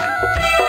Bye.